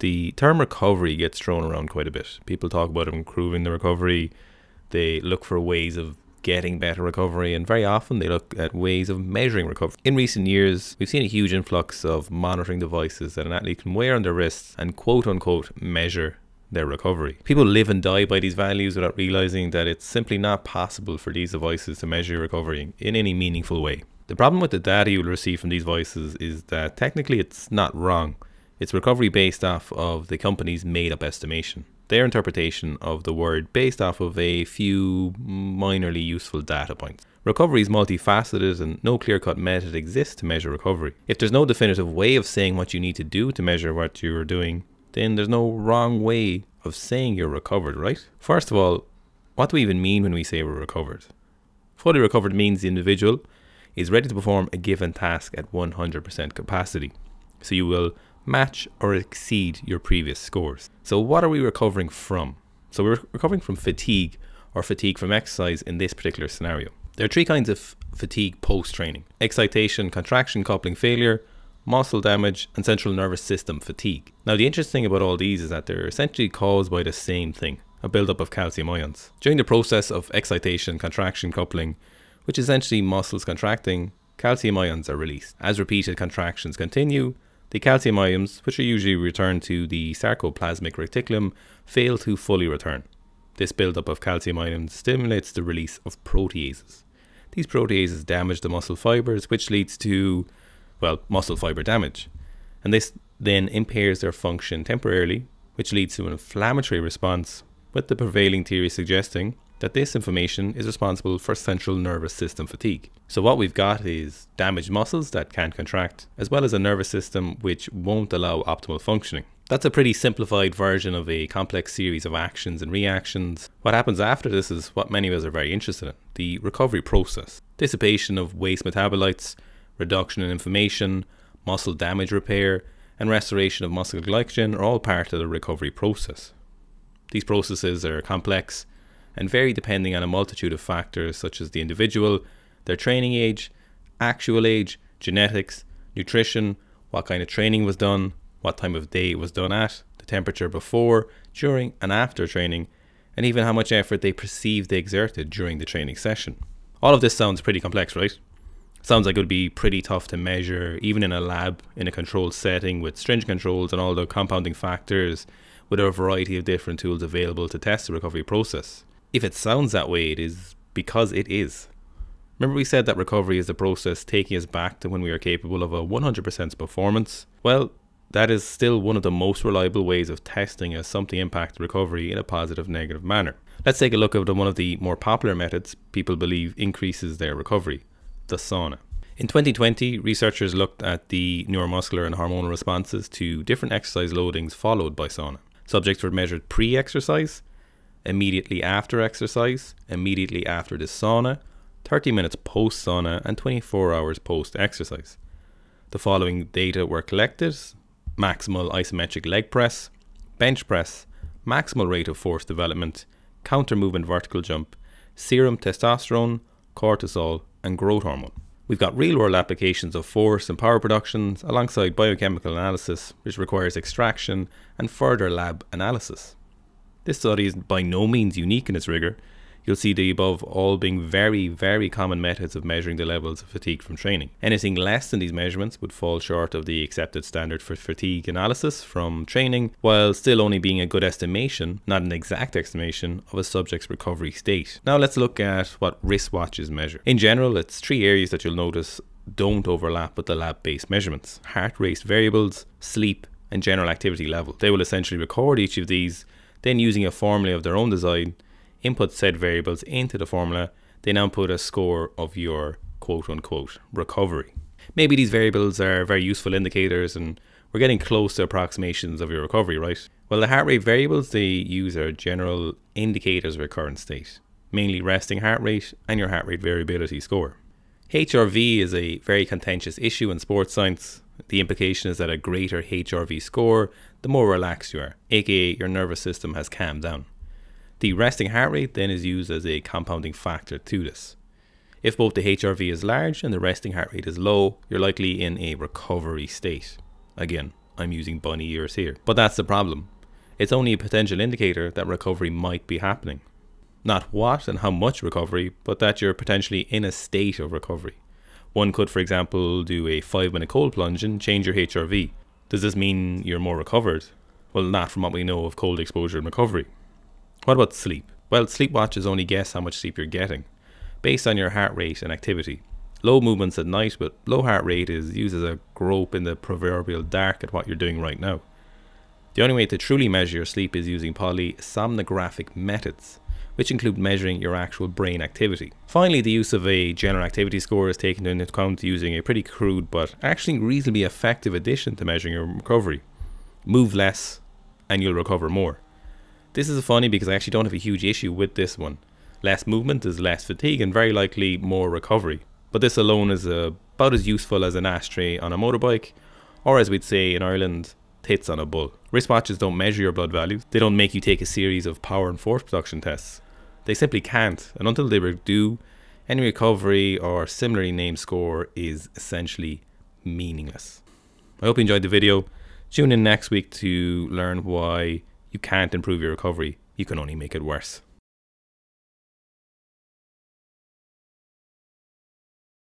The term recovery gets thrown around quite a bit. People talk about improving the recovery. They look for ways of getting better recovery, and very often they look at ways of measuring recovery. In recent years, we've seen a huge influx of monitoring devices that an athlete can wear on their wrists and quote unquote measure their recovery. People live and die by these values without realizing that it's simply not possible for these devices to measure recovery in any meaningful way. The problem with the data you will receive from these devices is that technically it's not wrong. It's recovery based off of the company's made up estimation. Their interpretation of the word based off of a few minorly useful data points. Recovery is multifaceted and no clear cut method exists to measure recovery. If there's no definitive way of saying what you need to do to measure what you're doing, then there's no wrong way of saying you're recovered, right? First of all, what do we even mean when we say we're recovered? Fully recovered means the individual is ready to perform a given task at 100% capacity. So you will match or exceed your previous scores. So, what are we recovering from? So, we're recovering from fatigue or fatigue from exercise in this particular scenario. There are three kinds of fatigue post training excitation, contraction, coupling failure, muscle damage, and central nervous system fatigue. Now, the interesting thing about all these is that they're essentially caused by the same thing a buildup of calcium ions. During the process of excitation, contraction, coupling, which essentially muscles contracting, calcium ions are released. As repeated contractions continue, the calcium ions, which are usually returned to the sarcoplasmic reticulum, fail to fully return. This buildup of calcium ions stimulates the release of proteases. These proteases damage the muscle fibers, which leads to, well, muscle fiber damage. And this then impairs their function temporarily, which leads to an inflammatory response, with the prevailing theory suggesting that this inflammation is responsible for central nervous system fatigue. So, what we've got is damaged muscles that can't contract, as well as a nervous system which won't allow optimal functioning. That's a pretty simplified version of a complex series of actions and reactions. What happens after this is what many of us are very interested in the recovery process. Dissipation of waste metabolites, reduction in inflammation, muscle damage repair, and restoration of muscle glycogen are all part of the recovery process. These processes are complex and vary depending on a multitude of factors such as the individual, their training age, actual age, genetics, nutrition, what kind of training was done, what time of day it was done at, the temperature before, during, and after training, and even how much effort they perceived they exerted during the training session. All of this sounds pretty complex, right? Sounds like it would be pretty tough to measure, even in a lab, in a controlled setting with stringent controls and all the compounding factors, with a variety of different tools available to test the recovery process if it sounds that way, it is because it is. Remember, we said that recovery is the process taking us back to when we are capable of a 100% performance? Well, that is still one of the most reliable ways of testing a something impact recovery in a positive negative manner. Let's take a look at one of the more popular methods people believe increases their recovery the sauna. In 2020, researchers looked at the neuromuscular and hormonal responses to different exercise loadings followed by sauna. Subjects were measured pre exercise immediately after exercise, immediately after the sauna, 30 minutes post sauna, and 24 hours post exercise. The following data were collected maximal isometric leg press, bench press, maximal rate of force development, counter movement vertical jump, serum testosterone, cortisol, and growth hormone. We've got real world applications of force and power productions alongside biochemical analysis, which requires extraction and further lab analysis. This study is by no means unique in its rigour. You'll see the above all being very, very common methods of measuring the levels of fatigue from training. Anything less than these measurements would fall short of the accepted standard for fatigue analysis from training, while still only being a good estimation, not an exact estimation, of a subject's recovery state. Now let's look at what wristwatches measure. In general, it's three areas that you'll notice don't overlap with the lab based measurements heart rate variables, sleep, and general activity level. They will essentially record each of these then using a formula of their own design, input said variables into the formula, they now put a score of your quote unquote recovery. Maybe these variables are very useful indicators and we're getting close to approximations of your recovery, right? Well, the heart rate variables they use are general indicators of your current state, mainly resting heart rate and your heart rate variability score. HRV is a very contentious issue in sports science. The implication is that a greater HRV score, the more relaxed you are, aka your nervous system has calmed down. The resting heart rate then is used as a compounding factor to this. If both the HRV is large and the resting heart rate is low, you're likely in a recovery state. Again, I'm using bunny ears here. But that's the problem. It's only a potential indicator that recovery might be happening. Not what and how much recovery, but that you're potentially in a state of recovery. One could, for example, do a 5 minute cold plunge and change your HRV. Does this mean you're more recovered? Well, not from what we know of cold exposure and recovery. What about sleep? Well, sleep watches only guess how much sleep you're getting, based on your heart rate and activity. Low movements at night, but low heart rate is used as a grope in the proverbial dark at what you're doing right now. The only way to truly measure your sleep is using polysomnographic methods, which include measuring your actual brain activity. Finally, the use of a general activity score is taken into account using a pretty crude but actually reasonably effective addition to measuring your recovery. Move less and you'll recover more. This is funny because I actually don't have a huge issue with this one. Less movement is less fatigue and very likely more recovery. But this alone is uh, about as useful as an ashtray on a motorbike, or as we'd say in Ireland, tits on a bull. Wristwatches don't measure your blood values, they don't make you take a series of power and force production tests. They simply can't, and until they do, any recovery or similarly named score is essentially meaningless. I hope you enjoyed the video. Tune in next week to learn why you can't improve your recovery, you can only make it worse.